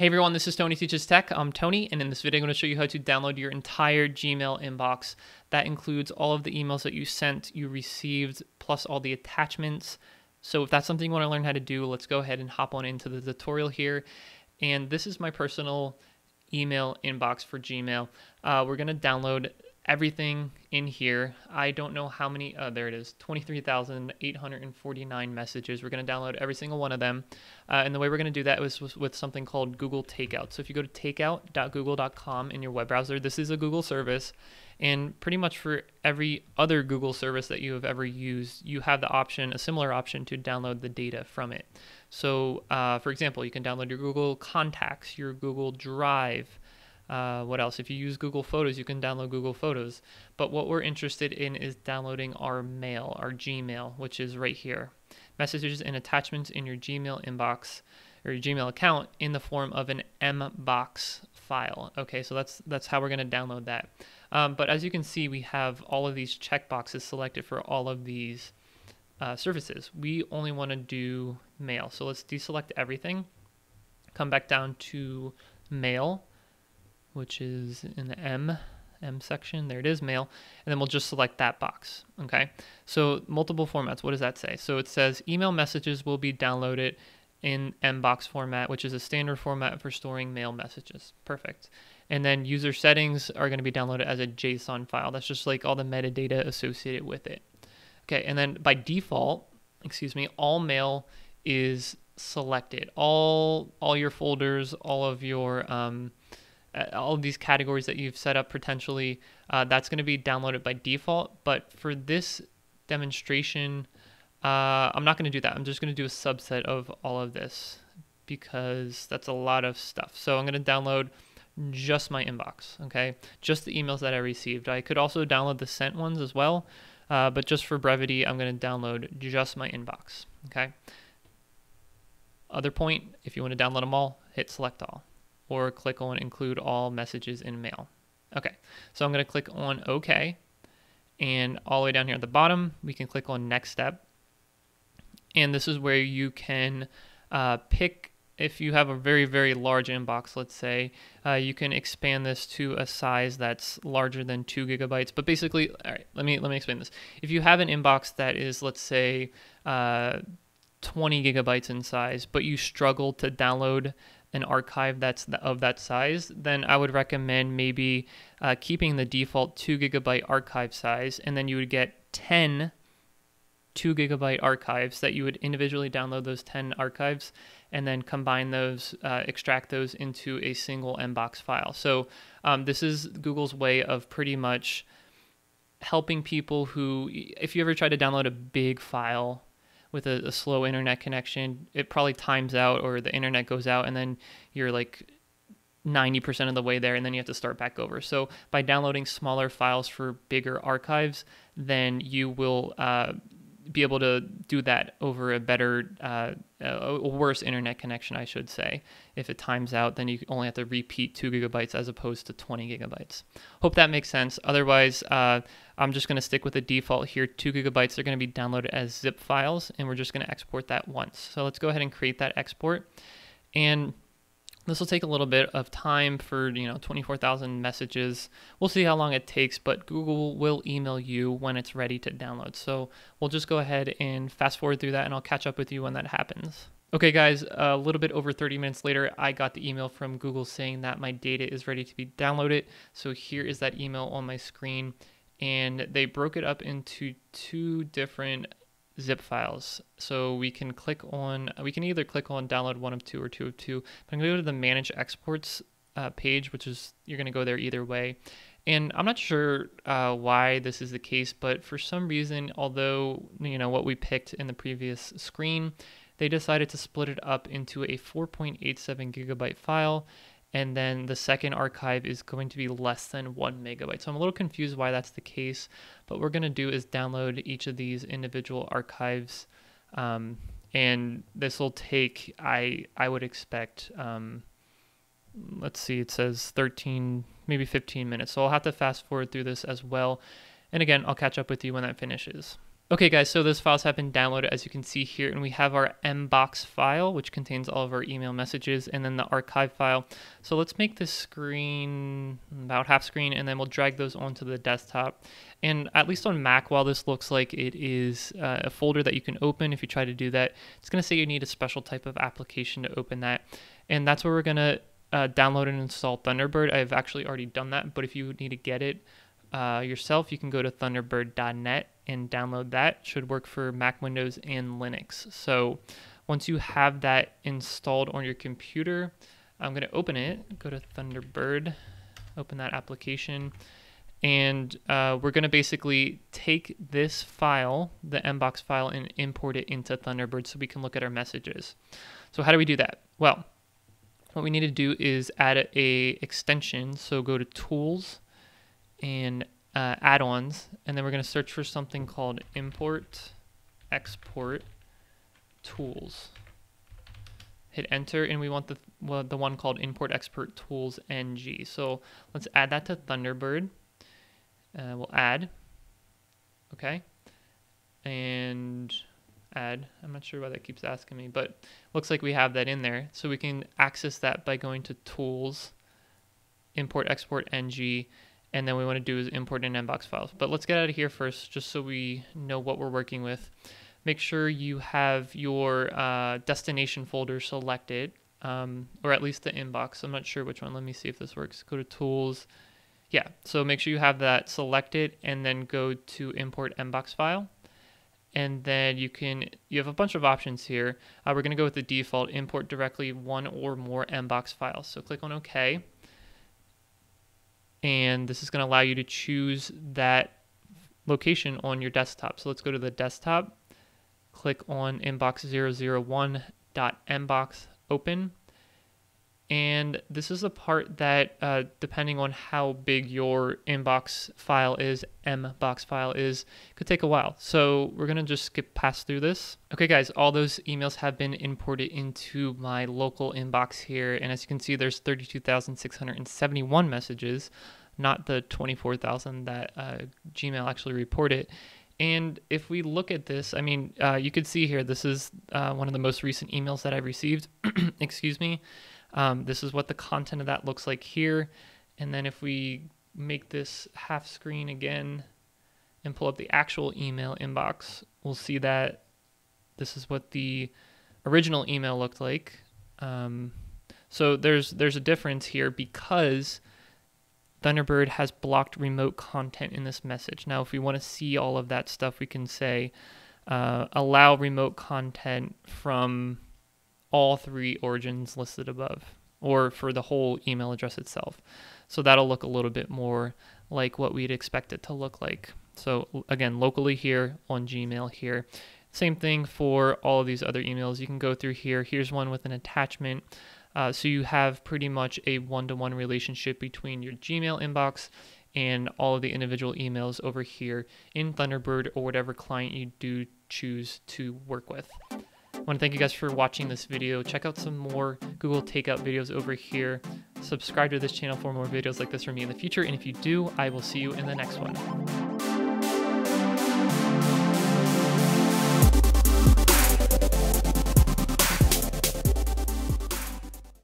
Hey everyone, this is Tony Teaches Tech. I'm Tony, and in this video, I'm going to show you how to download your entire Gmail inbox. That includes all of the emails that you sent, you received, plus all the attachments. So if that's something you want to learn how to do, let's go ahead and hop on into the tutorial here. And this is my personal email inbox for Gmail. Uh, we're going to download everything in here. I don't know how many, uh, there it is, 23,849 messages. We're going to download every single one of them. Uh, and the way we're going to do that is with, something called Google Takeout. So if you go to takeout.google.com in your web browser, this is a Google service. And pretty much for every other Google service that you have ever used, you have the option, a similar option to download the data from it. So, uh, for example, you can download your Google Contacts, your Google Drive, uh, what else? If you use Google Photos, you can download Google Photos. But what we're interested in is downloading our mail, our Gmail, which is right here. Messages and attachments in your Gmail inbox or your Gmail account in the form of an MBOX file. Okay, so that's that's how we're going to download that. Um, but as you can see, we have all of these checkboxes selected for all of these uh, services. We only want to do mail. So let's deselect everything. Come back down to mail which is in the M, M section. There it is, mail. And then we'll just select that box. Okay. So multiple formats. What does that say? So it says email messages will be downloaded in MBOX format, which is a standard format for storing mail messages. Perfect. And then user settings are going to be downloaded as a JSON file. That's just like all the metadata associated with it. Okay. And then by default, excuse me, all mail is selected. All all your folders, all of your um, all of these categories that you've set up potentially, uh, that's going to be downloaded by default. But for this demonstration, uh, I'm not going to do that. I'm just going to do a subset of all of this because that's a lot of stuff. So I'm going to download just my inbox, okay? Just the emails that I received. I could also download the sent ones as well, uh, but just for brevity, I'm going to download just my inbox, okay? Other point, if you want to download them all, hit select all or click on include all messages in mail. Okay, so I'm going to click on OK. And all the way down here at the bottom, we can click on next step. And this is where you can uh, pick, if you have a very, very large inbox, let's say, uh, you can expand this to a size that's larger than two gigabytes. But basically, all right, let me, let me explain this. If you have an inbox that is, let's say, uh, 20 gigabytes in size, but you struggle to download an archive that's of that size, then I would recommend maybe uh, keeping the default 2 gigabyte archive size, and then you would get 10 2 gigabyte archives that you would individually download those 10 archives and then combine those, uh, extract those into a single MBOX file. So um, this is Google's way of pretty much helping people who, if you ever try to download a big file with a, a slow internet connection, it probably times out or the internet goes out and then you're like 90% of the way there and then you have to start back over. So by downloading smaller files for bigger archives, then you will uh, be able to do that over a better, uh, a worse internet connection, I should say. If it times out, then you only have to repeat two gigabytes as opposed to 20 gigabytes. Hope that makes sense. Otherwise, uh, I'm just going to stick with the default here. Two gigabytes are going to be downloaded as zip files, and we're just going to export that once. So let's go ahead and create that export. And this will take a little bit of time for, you know, 24,000 messages. We'll see how long it takes, but Google will email you when it's ready to download. So we'll just go ahead and fast forward through that and I'll catch up with you when that happens. Okay guys, a little bit over 30 minutes later, I got the email from Google saying that my data is ready to be downloaded. So here is that email on my screen and they broke it up into two different zip files. So we can click on, we can either click on download one of two or two of two, but I'm gonna go to the manage exports uh, page, which is, you're gonna go there either way. And I'm not sure uh, why this is the case, but for some reason, although, you know, what we picked in the previous screen, they decided to split it up into a 4.87 gigabyte file and then the second archive is going to be less than one megabyte. So I'm a little confused why that's the case, but what we're going to do is download each of these individual archives, um, and this will take, I, I would expect, um, let's see, it says 13, maybe 15 minutes. So I'll have to fast forward through this as well. And again, I'll catch up with you when that finishes. Okay guys, so those files have been downloaded as you can see here and we have our mbox file which contains all of our email messages and then the archive file. So let's make this screen about half screen and then we'll drag those onto the desktop. And at least on Mac, while this looks like it is uh, a folder that you can open if you try to do that, it's going to say you need a special type of application to open that. And that's where we're going to uh, download and install Thunderbird. I've actually already done that, but if you need to get it uh, yourself, you can go to thunderbird.net and download that. Should work for Mac, Windows, and Linux. So once you have that installed on your computer, I'm going to open it. Go to Thunderbird, open that application, and uh, we're going to basically take this file, the mbox file, and import it into Thunderbird so we can look at our messages. So how do we do that? Well, what we need to do is add a, a extension. So go to Tools and uh, add-ons, and then we're going to search for something called import export tools. Hit enter, and we want the well, the one called import export tools ng. So let's add that to Thunderbird. Uh, we'll add. Okay, and add. I'm not sure why that keeps asking me, but looks like we have that in there. So we can access that by going to tools, import export ng, and then we want to do is import an mbox file. But let's get out of here first, just so we know what we're working with. Make sure you have your uh, destination folder selected, um, or at least the inbox. I'm not sure which one. Let me see if this works. Go to Tools. Yeah, so make sure you have that selected, and then go to Import mbox File. And then you can, you have a bunch of options here. Uh, we're going to go with the default, import directly one or more mbox files. So click on OK and this is going to allow you to choose that location on your desktop. So let's go to the desktop, click on inbox001.mbox open. And this is the part that, uh, depending on how big your inbox file is, mbox file is, could take a while. So we're gonna just skip past through this. Okay guys, all those emails have been imported into my local inbox here. And as you can see, there's 32,671 messages, not the 24,000 that uh, Gmail actually reported. And if we look at this, I mean, uh, you could see here, this is uh, one of the most recent emails that I've received. Excuse me. Um, this is what the content of that looks like here. And then if we make this half screen again and pull up the actual email inbox, we'll see that this is what the original email looked like. Um, so there's there's a difference here because Thunderbird has blocked remote content in this message. Now, if we want to see all of that stuff, we can say uh, allow remote content from all three origins listed above or for the whole email address itself. So that'll look a little bit more like what we'd expect it to look like. So again, locally here on Gmail here. Same thing for all of these other emails. You can go through here. Here's one with an attachment. Uh, so you have pretty much a one-to-one relationship between your Gmail inbox and all of the individual emails over here in Thunderbird or whatever client you do choose to work with. I want to thank you guys for watching this video. Check out some more Google Takeout videos over here. Subscribe to this channel for more videos like this from me in the future. And if you do, I will see you in the next one.